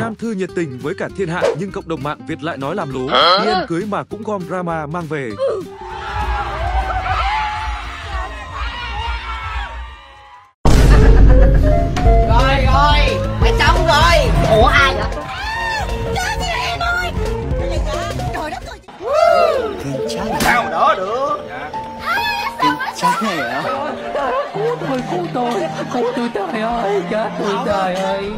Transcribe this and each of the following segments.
Nam Thư nhiệt tình với cả thiên hạ nhưng cộng đồng mạng Việt lại nói làm lố. Đi ăn cưới mà cũng gom drama mang về. Rồi rồi, mày xong rồi Ủa ai vậy? Sao đỡ được Chắc này hả? Ôi cứu tôi, cứu tôi trời ơi, chết tôi trời ơi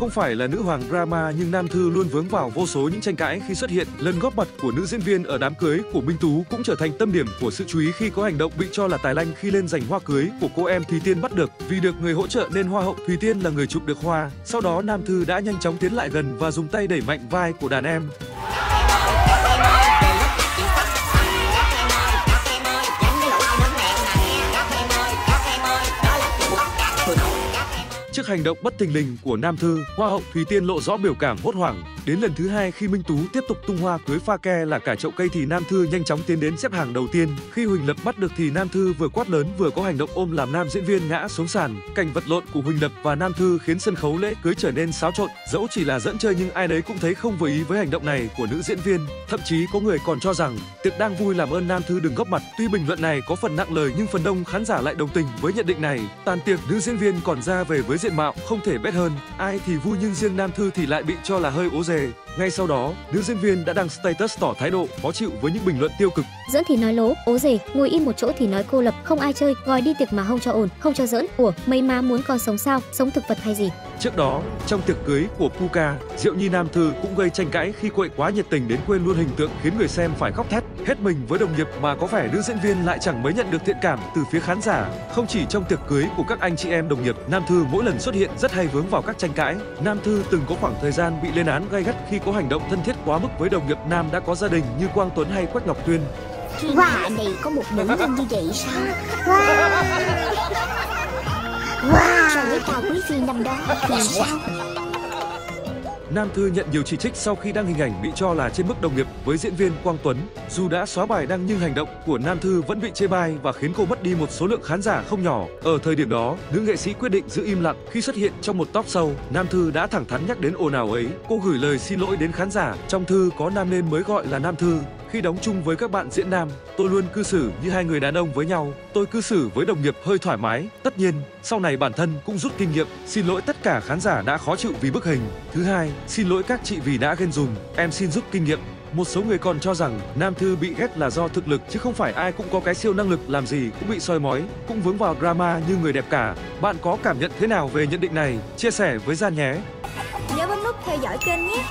không phải là nữ hoàng drama, nhưng Nam Thư luôn vướng vào vô số những tranh cãi khi xuất hiện. Lần góp mặt của nữ diễn viên ở đám cưới của Minh Tú cũng trở thành tâm điểm của sự chú ý khi có hành động bị cho là tài lanh khi lên giành hoa cưới của cô em Thùy Tiên bắt được. Vì được người hỗ trợ nên hoa hậu Thùy Tiên là người chụp được hoa. Sau đó, Nam Thư đã nhanh chóng tiến lại gần và dùng tay đẩy mạnh vai của đàn em. Trước hành động bất thình lình của Nam Thư, Hoa hậu Thùy Tiên lộ rõ biểu cảm hốt hoảng. Đến lần thứ hai khi Minh Tú tiếp tục tung hoa cưới pha ke là cả chậu cây thì Nam Thư nhanh chóng tiến đến xếp hàng đầu tiên. Khi Huỳnh Lập bắt được thì Nam Thư vừa quát lớn vừa có hành động ôm làm nam diễn viên ngã xuống sàn. Cảnh vật lộn của Huỳnh Lập và Nam Thư khiến sân khấu lễ cưới trở nên xáo trộn. Dẫu chỉ là dẫn chơi nhưng ai đấy cũng thấy không vừa ý với hành động này của nữ diễn viên. Thậm chí có người còn cho rằng, tiệc đang vui làm ơn Nam Thư đừng góp mặt. Tuy bình luận này có phần nặng lời nhưng phần đông khán giả lại đồng tình với nhận định này. Tàn tiệc nữ diễn viên còn ra về với diện mạo không thể bét hơn. Ai thì vui nhưng riêng Nam Thư thì lại bị cho là hơi ố dề. Ngay sau đó, nữ diễn viên đã đăng status tỏ thái độ khó chịu với những bình luận tiêu cực. Dẫn thì nói lố, ố rể, ngồi im một chỗ thì nói cô lập, không ai chơi, gọi đi tiệc mà không cho ổn, không cho giỡn. Ủa, mấy má muốn con sống sao, sống thực vật hay gì? Trước đó, trong tiệc cưới của Puka, Diệu Nhi Nam Thư cũng gây tranh cãi khi quậy quá nhiệt tình đến quên luôn hình tượng khiến người xem phải khóc thét. Hết mình với đồng nghiệp mà có vẻ nữ diễn viên lại chẳng mấy nhận được thiện cảm từ phía khán giả. Không chỉ trong tiệc cưới của các anh chị em đồng nghiệp, Nam Thư mỗi lần xuất hiện rất hay vướng vào các tranh cãi. Nam Thư từng có khoảng thời gian bị lên án gay gắt khi có hành động thân thiết quá mức với đồng nghiệp nam đã có gia đình như Quang Tuấn hay Quách Ngọc Tuyên. Thiên hạ này có một nữ nhân như vậy sao? Wow! Wow! So với Cao Quý Phi năm đó thì sao? Nam Thư nhận nhiều chỉ trích sau khi đăng hình ảnh bị cho là trên mức đồng nghiệp với diễn viên Quang Tuấn. Dù đã xóa bài đăng nhưng hành động của Nam Thư vẫn bị chê bai và khiến cô mất đi một số lượng khán giả không nhỏ. Ở thời điểm đó, nữ nghệ sĩ quyết định giữ im lặng khi xuất hiện trong một top show. Nam Thư đã thẳng thắn nhắc đến ồn ào ấy. Cô gửi lời xin lỗi đến khán giả. Trong thư có nam nên mới gọi là Nam Thư. Khi đóng chung với các bạn diễn nam, tôi luôn cư xử như hai người đàn ông với nhau. Tôi cư xử với đồng nghiệp hơi thoải mái. Tất nhiên, sau này bản thân cũng rút kinh nghiệm. Xin lỗi tất cả khán giả đã khó chịu vì bức hình. Thứ hai, xin lỗi các chị vì đã ghen dùng. Em xin rút kinh nghiệm. Một số người còn cho rằng Nam Thư bị ghét là do thực lực chứ không phải ai cũng có cái siêu năng lực làm gì cũng bị soi mói, cũng vướng vào drama như người đẹp cả. Bạn có cảm nhận thế nào về nhận định này? Chia sẻ với Gian nhé. Nhớ bấm nút theo dõi kênh nhé